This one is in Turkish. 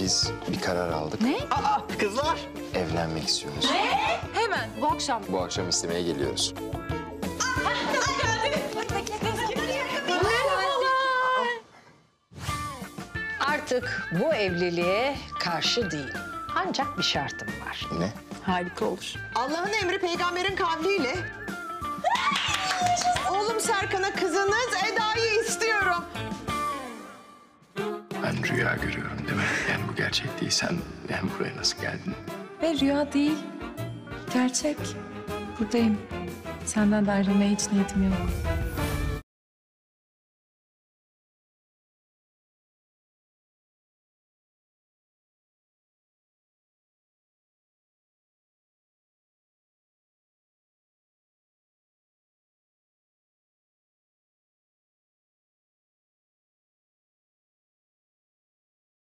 Biz bir karar aldık. Ne? Aa kızlar. Evlenmek istiyoruz. Hemen bu akşam. Bu akşam istemeye geliyoruz. Artık bu evliliğe karşı değil. Ancak bir şartım var. Ne? Harika olur. Allah'ın emri peygamberin kavliyle. Oğlum Serkan'a kızınız Eda'yı istiyorum. Ben rüya görüyorum değil mi? Bu gerçek değil. Sen yani buraya nasıl geldin? Ve rüya değil. Gerçek. Buradayım. Senden de ayrılmaya hiç niyetim yok.